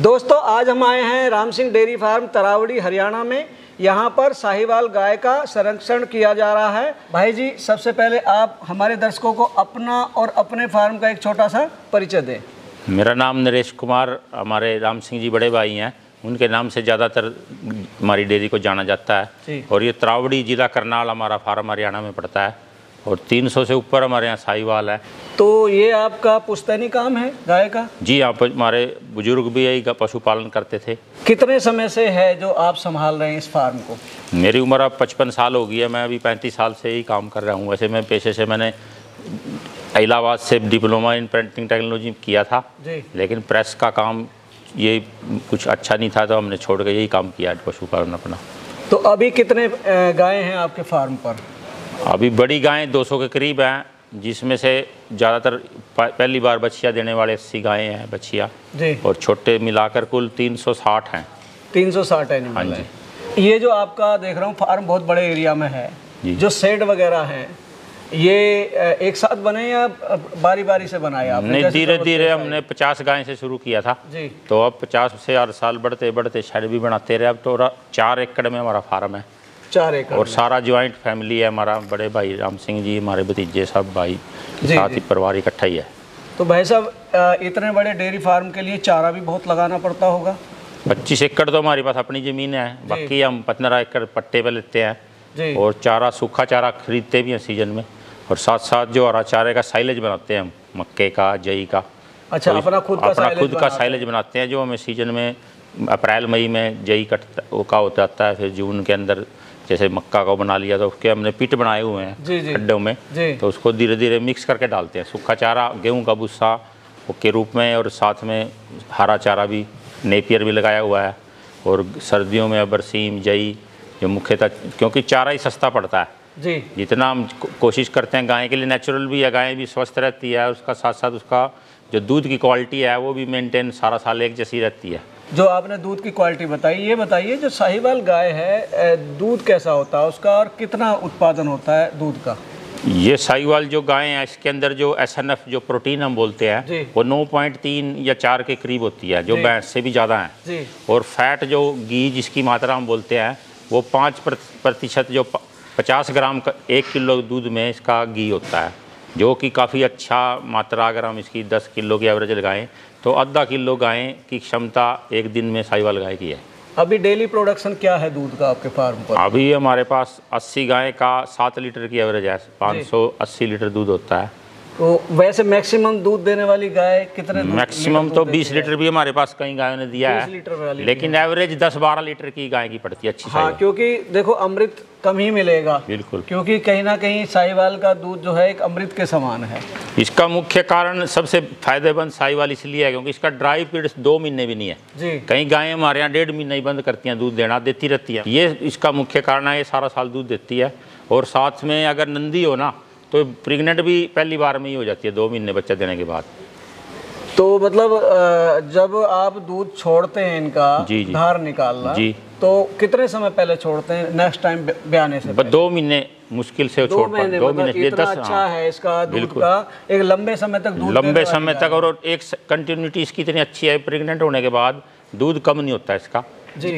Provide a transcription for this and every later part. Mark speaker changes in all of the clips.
Speaker 1: दोस्तों आज हम आए हैं राम सिंह डेयरी फार्म तरावड़ी हरियाणा में। यहाँ पर साहिवाल गाय का संरक्षण किया जा रहा है। भाई जी सबसे पहले आप हमारे दर्शकों को अपना और अपने फार्म का एक छोटा सा परिचय दें।
Speaker 2: मेरा नाम नरेश कुमार हमारे राम सिंह जी बड़े भाई हैं। उनके नाम से ज़्यादातर हमारी डेयरी को जाना जाता है। और ये त्रावड़ी जिला करनाल हमारा फार्म हरियाणा में पड़ता है। और 300 से ऊपर हमारे यहाँ साहिवाल है।
Speaker 1: तो ये आपका पुश्तैनी काम है गाय का?
Speaker 2: जी पर हमारे बुज़ुर्ग भी यही का पशुपालन करते थे।
Speaker 1: कितने समय से है जो आप संभाल रहे हैं इस फार्म को?
Speaker 2: मेरी उम्र अब पचपन साल हो गई है मैं अभी पैंतीस साल से ही काम कर रहा हूँ। वैसे मैं पेशे से मैंने इलाहाबाद से डिप्लोमा इन प्रिंटिंग टेक्नोलॉजी किया था
Speaker 1: जी।
Speaker 2: लेकिन प्रेस का काम ये कुछ अच्छा नहीं था तो हमने छोड़ के यही काम किया पशुपालन अपना।
Speaker 1: तो अभी कितने गाय हैं आपके फार्म पर?
Speaker 2: अभी बड़ी गायें 200 के करीब हैं जिसमें से ज़्यादातर पहली बार बच्चियाँ देने वाले अस्सी गायें हैं
Speaker 1: जी।
Speaker 2: और छोटे मिलाकर कुल 360 हैं।
Speaker 1: 360 एनिमल
Speaker 2: हाँ
Speaker 1: है ये जो आपका देख रहा हूँ फार्म बहुत बड़े एरिया में है।
Speaker 2: जो।
Speaker 1: सेड वगैरह हैं ये एक साथ बने या बारी बारी से बनाए आपने?
Speaker 2: धीरे धीरे हमने पचास गाय से शुरू किया था।
Speaker 1: जी।
Speaker 2: तो अब 50 से हर साल बढ़ते बढ़ते शेड भी बनाते रहे। अब तो चार एकड़ में हमारा फार्म है।
Speaker 1: चार एकड़
Speaker 2: और सारा ज्वाइंट फैमिली है हमारा बड़े भाई राम सिंह जी हमारे भतीजे सब भाई साथ ही परिवार इकट्ठा ही है।
Speaker 1: तो भाई साहब इतने बड़े डेयरी फार्म के लिए चारा भी बहुत लगाना पड़ता होगा?
Speaker 2: पच्चीस एकड़ तो हमारे पास अपनी ज़मीन है बाकी हम पंद्रह एकड़ पट्टे पे लेते हैं। और चारा सूखा चारा खरीदते भी हैं सीज़न में। और साथ साथ जो हरा चारे का साइलेज बनाते हैं हम मक्के का जई का।
Speaker 1: अच्छा
Speaker 2: तो
Speaker 1: अपना खुद का
Speaker 2: अपना खुद का साइलेज बनाते हैं जो हमें सीज़न में अप्रैल मई में जई कट का हो जाता है फिर जून के अंदर जैसे मक्का का बना लिया तो उसके हमने पिट बनाए हुए हैं। खड्डों में। तो उसको धीरे धीरे मिक्स करके डालते हैं। सूखा चारा गेहूँ का भूसा वो के रूप में और साथ में हरा चारा भी नेपियर भी लगाया हुआ है। और सर्दियों में बरसीम जई जो मुख्यतः क्योंकि चारा ही सस्ता पड़ता है।
Speaker 1: जी।
Speaker 2: जितना हम कोशिश करते हैं गाय के लिए नेचुरल भी है गाय भी स्वस्थ रहती है उसका साथ साथ उसका जो दूध की क्वालिटी है वो भी मेंटेन सारा साल एक जैसी रहती है।
Speaker 1: जो आपने दूध की क्वालिटी बताई ये बताइए जो साहिवाल गाय है दूध कैसा होता है उसका और कितना उत्पादन होता है दूध का?
Speaker 2: ये साहिवाल जो गाय है इसके अंदर जो एस एन एफ़ जो प्रोटीन हम बोलते हैं वो 9.3 या 4 के करीब होती है जो। भैंस से भी ज़्यादा है। और फैट जो घी जिसकी मात्रा हम बोलते हैं वो पाँच प्रतिशत जो पचास ग्राम का एक किलो दूध में इसका घी होता है जो कि काफ़ी अच्छा मात्रा अगर हम इसकी दस किलो की एवरेज लगाएँ तो आधा किलो गाय की क्षमता एक दिन में साहिवाल गाय की है।
Speaker 1: अभी डेली प्रोडक्शन क्या है दूध का आपके फार्म पर?
Speaker 2: अभी हमारे पास 80 गाय का 7 लीटर की एवरेज है। 580 लीटर दूध होता है।
Speaker 1: तो वैसे मैक्सिमम दूध देने वाली गाय कितने
Speaker 2: मैक्सिमम तो
Speaker 1: दूध
Speaker 2: 20 लीटर भी हमारे पास कई गायों ने दिया
Speaker 1: 20 लीटर वाली
Speaker 2: है लेकिन एवरेज 10-12 लीटर की गाय की पड़ती है अच्छी
Speaker 1: हाँ क्योंकि देखो अमृत कम ही मिलेगा।
Speaker 2: बिल्कुल।
Speaker 1: क्योंकि कहीं ना कहीं साहिवाल का दूध जो है एक अमृत के समान है।
Speaker 2: इसका मुख्य कारण सबसे फ़ायदेमंद साहिवाल इसलिए है क्योंकि इसका ड्राई पीरियड दो महीने भी नहीं है।
Speaker 1: जी।
Speaker 2: कई गायें हमारे यहाँ डेढ़ महीने ही बंद करती हैं दूध देना देती रहती है। ये इसका मुख्य कारण है ये सारा साल दूध देती है। और साथ में अगर नंदी हो ना तो प्रेग्नेंट भी पहली बार में ही हो जाती है दो महीने बच्चा देने के बाद
Speaker 1: तो मतलब जब आप दूध छोड़ते हैं इनका
Speaker 2: जी, जी।
Speaker 1: धार निकालना
Speaker 2: जी।
Speaker 1: तो कितने समय पहले छोड़ते हैं नेक्स्ट टाइम ब्याने से
Speaker 2: बस दो महीने मुश्किल से
Speaker 1: दो
Speaker 2: छोड़
Speaker 1: महीने
Speaker 2: दो
Speaker 1: मतलब
Speaker 2: महीने ये दस
Speaker 1: अच्छा
Speaker 2: हाँ।
Speaker 1: है इसका दूध का एक लंबे समय तक दूध
Speaker 2: लंबे समय तक और एक कंटिन्यूटी इसकी इतनी अच्छी है प्रेग्नेंट होने के बाद दूध कम नहीं होता इसका।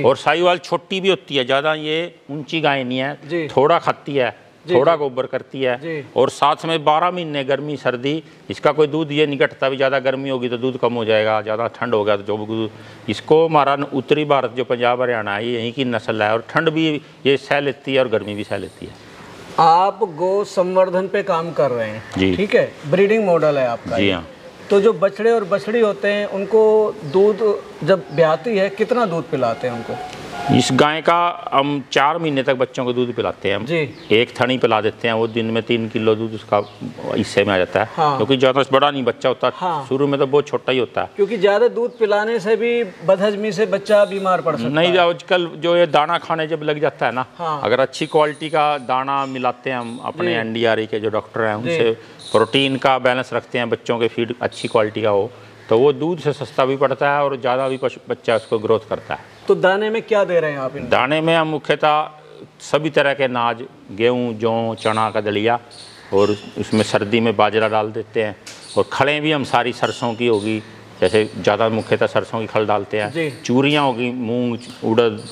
Speaker 2: और साहिवाल छोटी भी होती है ज़्यादा ये ऊँची गाय नहीं है थोड़ा खाती है थोड़ा गोबर करती है और साथ में बारह महीने गर्मी सर्दी इसका कोई दूध ये नहीं घटता भी ज़्यादा गर्मी होगी तो दूध कम हो जाएगा ज़्यादा ठंड हो गया तो जो इसको हमारा उत्तरी भारत जो पंजाब हरियाणा है यहीं की नस्ल है और ठंड भी ये सह लेती है और गर्मी भी सह लेती है।
Speaker 1: आप गो संवर्धन पे काम कर रहे हैं। ठीक है? ब्रीडिंग मॉडल है आपका
Speaker 2: जी हाँ।
Speaker 1: तो जो बछड़े और बछड़ी होते हैं उनको दूध जब ब्याती है कितना दूध पिलाते हैं उनको?
Speaker 2: इस गाय का हम चार महीने तक बच्चों को दूध पिलाते हैं हम।
Speaker 1: जी।
Speaker 2: एक थनी पिला देते हैं वो दिन में तीन किलो दूध उसका हिस्से में आ जाता है।
Speaker 1: हाँ।
Speaker 2: क्योंकि ज़्यादा बड़ा नहीं बच्चा होता
Speaker 1: हाँ।
Speaker 2: शुरू में तो बहुत छोटा ही होता है।
Speaker 1: क्योंकि ज़्यादा दूध पिलाने से भी बदहजमी से बच्चा बीमार पड़ सकता
Speaker 2: नहीं आजकल जो ये दाना खाने जब लग जाता है ना
Speaker 1: हाँ।
Speaker 2: अगर अच्छी क्वालिटी का दाना मिलाते हैं हम अपने एन के जो डॉक्टर हैं उनसे प्रोटीन का बैलेंस रखते हैं बच्चों के फ़ीड अच्छी क्वालिटी का हो। तो वो दूध से सस्ता भी पड़ता है और ज़्यादा भी पशु बच्चा उसको ग्रोथ करता है।
Speaker 1: तो दाने में क्या दे रहे हैं आप
Speaker 2: दाने में हम मुख्यतः सभी तरह के अनाज गेहूँ जौ चना का दलिया और उसमें सर्दी में बाजरा डाल देते हैं और खड़ें भी हम सारी सरसों की होगी जैसे ज़्यादा मुख्यतः सरसों की खल डालते हैं। चूरियाँ होगी मूंग उड़द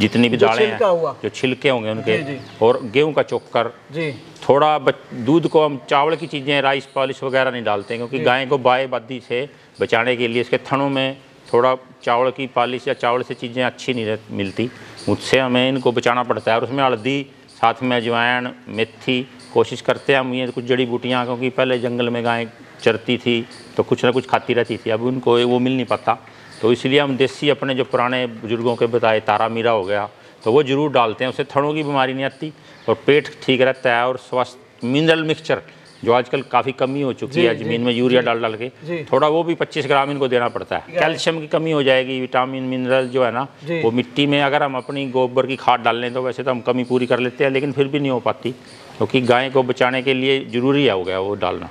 Speaker 2: जितनी भी दालें हैं जो छिलके होंगे उनके
Speaker 1: जी, जी।
Speaker 2: और गेहूँ का चोकर।
Speaker 1: जी।
Speaker 2: थोड़ा दूध को हम चावल की चीज़ें राइस पॉलिश वगैरह नहीं डालते हैं क्योंकि गाय को बाय बादी से बचाने के लिए इसके थनों में थोड़ा चावल की पॉलिश या चावल से चीज़ें अच्छी नहीं मिलती। उससे हमें इनको बचाना पड़ता है और उसमें हल्दी साथ में अजवाइन मेथी कोशिश करते हैं हम ये कुछ जड़ी बूटियाँ क्योंकि पहले जंगल में गाय चरती थी तो कुछ ना कुछ खाती रहती थी अब उनको वो मिल नहीं पाता। तो इसलिए हम देसी अपने जो पुराने बुज़ुर्गों के बताए तारा मीरा हो गया तो वो ज़रूर डालते हैं। उससे थड़ों की बीमारी नहीं आती और पेट ठीक रहता है और स्वस्थ मिनरल मिक्सचर जो आजकल काफ़ी कमी हो चुकी है ज़मीन में यूरिया डाल डाल के थोड़ा वो भी 25 ग्राम इनको देना पड़ता है। कैल्शियम की कमी हो जाएगी विटामिन मिनरल जो है ना वो मिट्टी में अगर हम अपनी गोबर की खाद डाल लें तो वैसे तो हम कमी पूरी कर लेते हैं लेकिन फिर भी नहीं हो पाती क्योंकि गाय को बचाने के लिए ज़रूरी है हो गया वो डालना।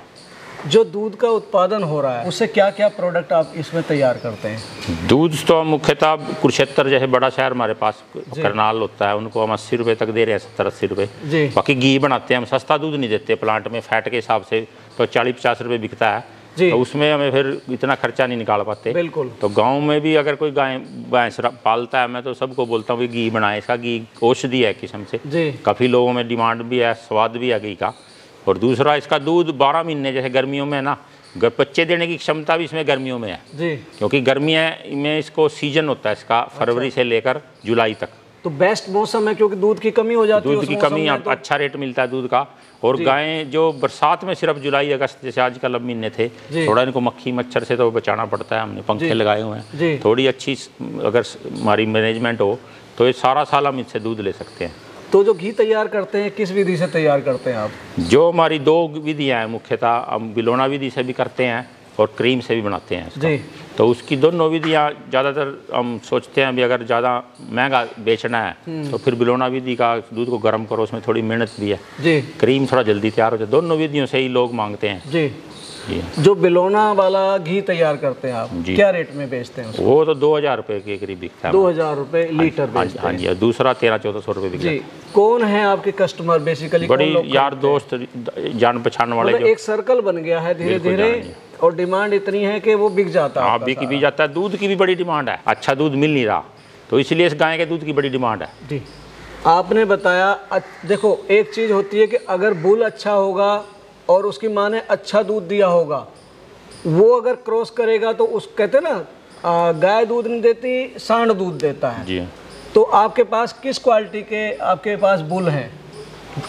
Speaker 1: जो दूध का उत्पादन हो रहा है उससे क्या क्या प्रोडक्ट आप इसमें तैयार करते हैं?
Speaker 2: दूध तो हम मुख्यतः कुरुक्षेत्र जैसे बड़ा शहर हमारे पास करनाल होता है उनको हम अस्सी रुपये तक दे रहे हैं सत्तर अस्सी रुपये बाकी घी बनाते हैं हम सस्ता दूध नहीं देते प्लांट में फैट के हिसाब से तो चालीस पचास रुपये बिकता है। तो उसमें हमें फिर इतना खर्चा नहीं निकाल पाते।
Speaker 1: बिल्कुल।
Speaker 2: तो गाँव में भी अगर कोई गाय भैंस पालता है मैं तो सबको बोलता हूँ कि घी बनाए इसका घी औषधि है किस्म से। काफ़ी लोगों में डिमांड भी है स्वाद भी है घी का। और दूसरा इसका दूध बारह महीने जैसे गर्मियों में ना बच्चे देने की क्षमता भी इसमें गर्मियों में है।
Speaker 1: जी।
Speaker 2: क्योंकि गर्मियाँ में इसको सीज़न होता है इसका
Speaker 1: अच्छा।
Speaker 2: फरवरी से लेकर जुलाई तक।
Speaker 1: तो बेस्ट मौसम है क्योंकि दूध की कमी हो जाती है
Speaker 2: दूध की कमी
Speaker 1: तो-
Speaker 2: अच्छा रेट मिलता है दूध का। और गायें जो बरसात में सिर्फ़ जुलाई अगस्त जैसे आजकल अब महीने थे थोड़ा इनको मक्खी मच्छर से तो बचाना पड़ता है हमने पंखे लगाए हुए हैं। थोड़ी अच्छी अगर हमारी मैनेजमेंट हो तो ये सारा साल हम इससे दूध ले सकते हैं।
Speaker 1: तो जो घी तैयार करते हैं किस विधि से तैयार करते हैं आप?
Speaker 2: जो हमारी दो विधियाँ हैं मुख्यतः हम बिलोना विधि से भी करते हैं और क्रीम से भी बनाते हैं
Speaker 1: जी।
Speaker 2: तो उसकी दोनों विधियाँ ज़्यादातर हम सोचते हैं भी अगर ज़्यादा महँगा बेचना है तो फिर बिलोना विधि का दूध को गर्म करो उसमें थोड़ी मेहनत भी है।
Speaker 1: जी।
Speaker 2: क्रीम थोड़ा जल्दी तैयार हो जाए दोनों विधियों से ही लोग मांगते हैं।
Speaker 1: जी। जो बिलोना वाला घी तैयार करते हैं आप क्या रेट में बेचते हैं उसको?
Speaker 2: वो तो दो हज़ार रुपये के करीब बिकता है।
Speaker 1: दो हज़ार रुपए लीटर
Speaker 2: हाँ जी
Speaker 1: बेचते
Speaker 2: हाँ
Speaker 1: हैं।
Speaker 2: दूसरा तेरह चौदह सौ रुपये बिकता है।
Speaker 1: कौन है आपके कस्टमर बेसिकली
Speaker 2: बड़ी यार दोस्त जान पहचान वाले
Speaker 1: मतलब
Speaker 2: जो
Speaker 1: एक सर्कल बन गया है धीरे धीरे और डिमांड इतनी है कि वो बिक जाता है
Speaker 2: हाँ बिक भी जाता है। दूध की भी बड़ी डिमांड है। अच्छा दूध मिल नहीं रहा। तो इसलिए इस गाय के दूध की बड़ी डिमांड है।
Speaker 1: जी। आपने बताया देखो एक चीज़ होती है कि अगर बुल अच्छा होगा और उसकी माँ ने अच्छा दूध दिया होगा। वो अगर क्रॉस करेगा तो उस कहते ना गाय दूध नहीं देती सांड दूध देता है।
Speaker 2: जी।
Speaker 1: तो आपके पास किस क्वालिटी के आपके पास बुल हैं?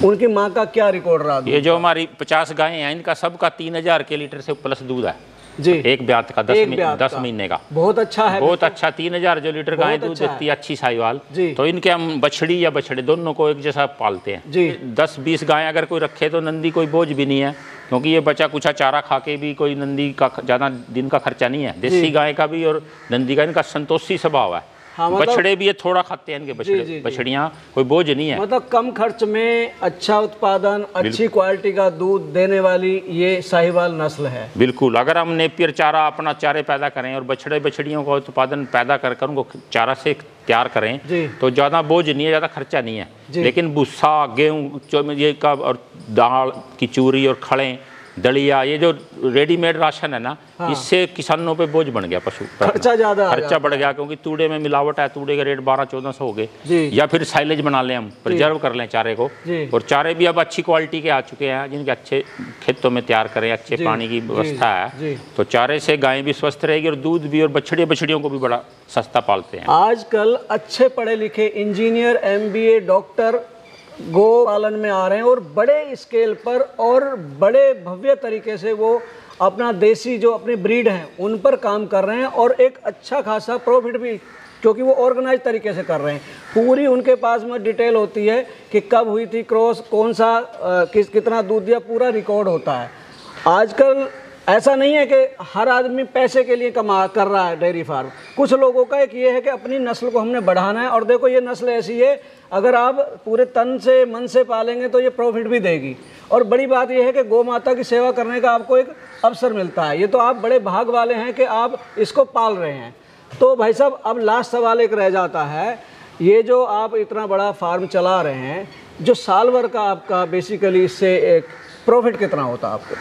Speaker 1: उनकी माँ का क्या रिकॉर्ड रहा
Speaker 2: ये जो हमारी पचास गायें हैं इनका सबका तीन हज़ार के लीटर से प्लस दूध है।
Speaker 1: जी।
Speaker 2: एक ब्यात का दस दस महीने का।
Speaker 1: बहुत अच्छा है
Speaker 2: बहुत अच्छा तीन हज़ार जो लीटर गाय दूध
Speaker 1: अच्छा।
Speaker 2: देती है अच्छी साहिवाल। तो इनके हम बछड़ी या बछड़े दोनों को एक जैसा पालते हैं।
Speaker 1: जी।
Speaker 2: दस बीस गाय अगर कोई रखे तो नंदी कोई बोझ भी नहीं है क्योंकि ये बचा कुछ चारा खा के भी कोई नंदी का ज़्यादा दिन का खर्चा नहीं है। देसी गाय का भी और नंदी का इनका संतोषी स्वभाव है।
Speaker 1: हाँ, मतलब-
Speaker 2: बछड़े भी ये थोड़ा खाते हैं इनके बछड़े। बछड़ियाँ कोई बोझ नहीं है।
Speaker 1: मतलब कम खर्च में अच्छा उत्पादन अच्छी क्वालिटी का दूध देने वाली ये साहिवाल नस्ल है।
Speaker 2: बिल्कुल अगर हम नेपियर चारा अपना चारे पैदा करें और बछड़े बछड़ियों का उत्पादन पैदा कर कर उनको चारा से तैयार करें तो ज़्यादा बोझ नहीं है ज़्यादा खर्चा नहीं है। लेकिन भूसा गेहूँ ये का और दाल की चूरी और खड़ें दलिया ये जो रेडीमेड राशन है ना हाँ। इससे किसानों पे बोझ बन गया पशु।
Speaker 1: खर्चा ज़्यादा
Speaker 2: खर्चा बढ़ गया क्योंकि तूड़े में मिलावट है तूड़े के रेट बारह चौदह सौ हो गए। या फिर साइलेज बना लें हम प्रिजर्व कर लें चारे को। और चारे भी अब अच्छी क्वालिटी के आ चुके हैं जिनके अच्छे खेतों में तैयार करें अच्छे पानी की व्यवस्था है। तो चारे से गाय भी स्वस्थ रहेगी और दूध भी और बछड़िया बछड़ियों को भी बड़ा सस्ता पालते हैं।
Speaker 1: आजकल अच्छे पढ़े लिखे इंजीनियर एमबीए डॉक्टर गो पालन में आ रहे हैं और बड़े स्केल पर और बड़े भव्य तरीके से वो अपना देसी जो अपनी ब्रीड हैं, उन पर काम कर रहे हैं और एक अच्छा खासा प्रॉफिट भी, क्योंकि वो ऑर्गेनाइज तरीके से कर रहे हैं। पूरी उनके पास में डिटेल होती है कि कब हुई थी क्रॉस कौन सा किस, कितना दूध दिया, पूरा रिकॉर्ड होता है। आजकल ऐसा नहीं है कि हर आदमी पैसे के लिए कमा कर रहा है डेयरी फार्म। कुछ लोगों का एक ये है कि अपनी नस्ल को हमने बढ़ाना है, और देखो ये नस्ल ऐसी है, अगर आप पूरे तन से, मन से पालेंगे तो ये प्रॉफिट भी देगी। और बड़ी बात यह है कि गौ माता की सेवा करने का आपको एक अवसर मिलता है। ये तो आप बड़े भाग वाले हैं कि आप इसको पाल रहे हैं। तो भाई साहब, अब लास्ट सवाल एक रह जाता है। ये जो आप इतना बड़ा फार्म चला रहे हैं, जो साल भर का आपका बेसिकली इससे एक प्रॉफिट कितना होता है आपको?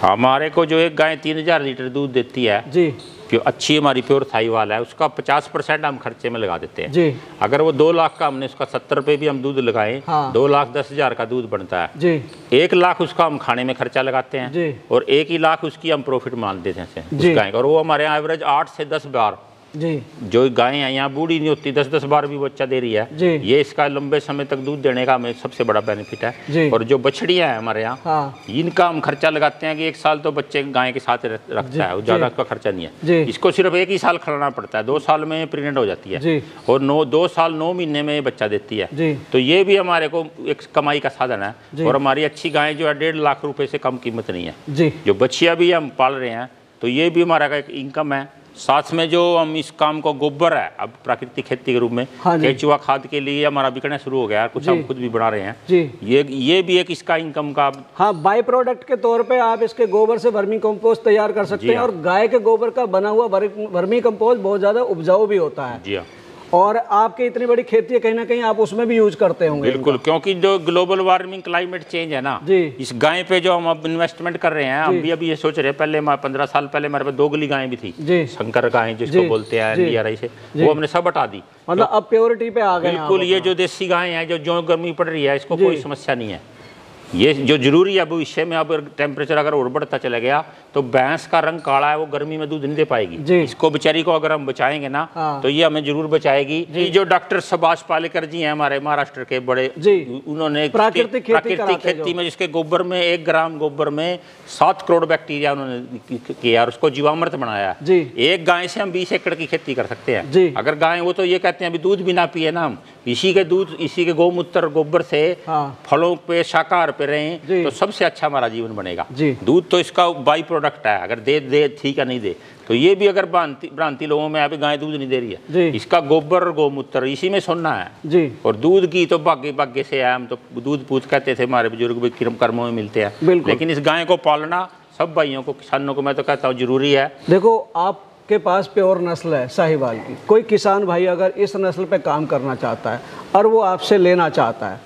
Speaker 2: हमारे को जो एक गाय तीन हज़ार लीटर दूध देती है
Speaker 1: जी
Speaker 2: जो अच्छी हमारी प्योर थाई वाला है उसका पचास परसेंट हम खर्चे में लगा देते हैं
Speaker 1: जी
Speaker 2: अगर वो दो लाख का हमने उसका सत्तर रुपये भी हम दूध लगाए
Speaker 1: हाँ।
Speaker 2: दो लाख दस हज़ार का दूध बनता है
Speaker 1: जी
Speaker 2: एक लाख उसका हम खाने में खर्चा लगाते हैं
Speaker 1: जी।
Speaker 2: और एक ही लाख उसकी हम प्रॉफिट मान देते हैं उस
Speaker 1: जी।
Speaker 2: गाय और वो हमारे यहाँ एवरेज आठ से दस बार
Speaker 1: जी।
Speaker 2: जो गायें हैं यहाँ बूढ़ी नहीं होती दस दस बार भी बच्चा दे रही है
Speaker 1: जी।
Speaker 2: ये इसका लंबे समय तक दूध देने का हमें सबसे बड़ा बेनिफिट। है। और जो बछड़ियाँ हैं हमारे यहाँ
Speaker 1: हाँ।
Speaker 2: इनका हम खर्चा लगाते हैं कि एक साल तो बच्चे गाय के साथ रखता है ज़्यादा उसका खर्चा नहीं। है। इसको सिर्फ़ एक ही साल खिलाना पड़ता है दो साल में प्रेगनेंट हो जाती है। और नौ दो साल नौ महीने में बच्चा देती है। तो ये भी हमारे को एक कमाई का साधन है। और हमारी अच्छी गाय जो है डेढ़ लाख रुपए से कम कीमत नहीं है।
Speaker 1: जो।
Speaker 2: बछिया भी हम पाल रहे हैं तो ये भी हमारा का एक इनकम है। साथ में जो हम इस काम को गोबर है अब प्राकृतिक खेती के रूप में
Speaker 1: हाँ
Speaker 2: केचुआ खाद के लिए हमारा बिकना शुरू हो गया है कुछ हम खुद भी बना रहे हैं।
Speaker 1: जी।
Speaker 2: ये ये भी एक इसका इनकम का
Speaker 1: हाँ बाय प्रोडक्ट के तौर पे आप इसके गोबर से वर्मी कंपोस्ट तैयार कर सकते हैं
Speaker 2: हाँ।
Speaker 1: और गाय के गोबर का बना हुआ वर्मी- वर्मी कंपोस्ट बहुत ज़्यादा उपजाऊ भी होता है।
Speaker 2: जी हाँ।
Speaker 1: और आपके इतनी बड़ी खेती है कहीं ना कहीं आप उसमें भी यूज़ करते होंगे
Speaker 2: बिल्कुल क्योंकि जो ग्लोबल वार्मिंग क्लाइमेट चेंज है ना
Speaker 1: जी।
Speaker 2: इस गाय पे जो हम अब इन्वेस्टमेंट कर रहे हैं हम भी अभी ये सोच रहे हैं पहले पंद्रह साल पहले हमारे पास दोगली गायें भी थी।
Speaker 1: जी।
Speaker 2: शंकर गायें जिसको बोलते हैं से वो हमने सब हटा दी।
Speaker 1: मतलब अब प्योरिटी पे आ गए
Speaker 2: बिल्कुल ये जो देसी गायें हैं जो जो गर्मी पड़ रही है इसको कोई समस्या नहीं है। ये जो ज़रूरी है भविष्य में अब टेम्परेचर अगर और बढ़ता चला गया तो भैंस का रंग काला है वो गर्मी में दूध नहीं दे पाएगी। इसको बेचारी को अगर हम बचाएँगे ना
Speaker 1: हाँ।
Speaker 2: तो ये हमें ज़रूर बचाएगी। ये जो डॉक्टर सुभाष पालेकर जी हैं हमारे महाराष्ट्र के बड़े उन्होंने
Speaker 1: प्राकृतिक खेती
Speaker 2: प्राकृतिक खेती में जिसके गोबर में एक ग्राम गोबर में सात करोड़ बैक्टीरिया उन्होंने किया और उसको जीवामृत बनाया। एक गाय से हम बीस एकड़ की खेती कर सकते हैं। अगर गाय वो तो ये कहते हैं अभी दूध भी ना पिए ना हम। इसी के दूध इसी के गौमूत्र गोबर से
Speaker 1: हाँ।
Speaker 2: फलों पे शाकाहार पे रहे तो सबसे अच्छा हमारा जीवन बनेगा। दूध तो इसका बाई प्रोडक्ट है अगर दे दे ठीक है नहीं दे। तो ये भी अगर भ्रांति भ्रांति लोगों में है भी गाय दूध नहीं दे रही है। इसका गोबर और गौमूत्र इसी में सुनना है।
Speaker 1: जी।
Speaker 2: और दूध की तो भाग्य भाग्य से है हम तो दूध पूत कहते थे हमारे बुज़ुर्ग भी कर्म- कर्मों में मिलते हैं। लेकिन इस गाय को पालना सब भाइयों को किसानों को मैं तो कहता हूँ ज़रूरी है।
Speaker 1: देखो आपके पास प्योर नस्ल है साहिवाल की। कोई किसान भाई अगर इस नस्ल पे काम करना चाहता है और वो आपसे लेना चाहता है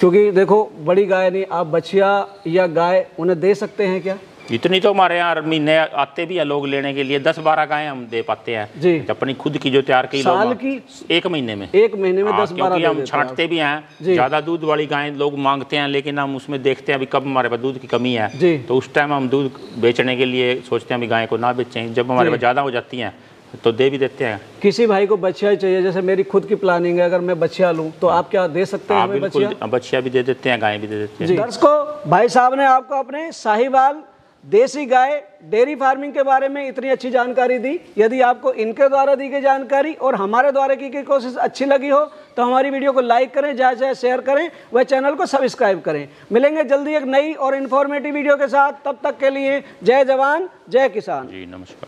Speaker 1: क्योंकि देखो बड़ी गाय नहीं आप बछिया या गाय उन्हें दे सकते हैं क्या?
Speaker 2: इतनी तो हमारे यहाँ महीने आते भी हैं लोग लेने के लिए। दस बारह गायें हम दे पाते हैं।
Speaker 1: जी।
Speaker 2: अपनी खुद की जो तैयार की
Speaker 1: साल
Speaker 2: लोग
Speaker 1: की
Speaker 2: एक महीने में।
Speaker 1: एक महीने में
Speaker 2: हाँ,
Speaker 1: दस बारह
Speaker 2: क्योंकि हम छांटते भी हैं ज़्यादा दूध वाली गायें लोग मांगते हैं लेकिन हम उसमें देखते हैं अभी कब हमारे पास दूध की कमी है। तो उस टाइम हम दूध बेचने के लिए सोचते हैं अभी गाय को ना बेचें। जब हमारे पास ज़्यादा हो जाती हैं तो दे भी देते हैं।
Speaker 1: किसी भाई को बच्चिया ही चाहिए जैसे मेरी खुद की प्लानिंग है अगर मैं बच्चिया लूँ तो आप क्या दे सकते हैं
Speaker 2: हाँ
Speaker 1: बच्चिया
Speaker 2: भी दे देते हैं गाय भी दे देते हैं।
Speaker 1: दर्शकों भाई साहब ने आपको अपने साहिवाल देसी गाय डेयरी फ़ार्मिंग के बारे में इतनी अच्छी जानकारी दी। यदि आपको इनके द्वारा दी गई जानकारी और हमारे द्वारा की गई कोशिश अच्छी लगी हो तो हमारी वीडियो को लाइक करें, ज़्यादा से ज़्यादा शेयर करें वह चैनल को सब्सक्राइब करें। मिलेंगे जल्दी एक नई और इन्फॉर्मेटिव वीडियो के साथ। तब तक के लिए जय जवान, जय किसान।
Speaker 2: जी, नमस्कार।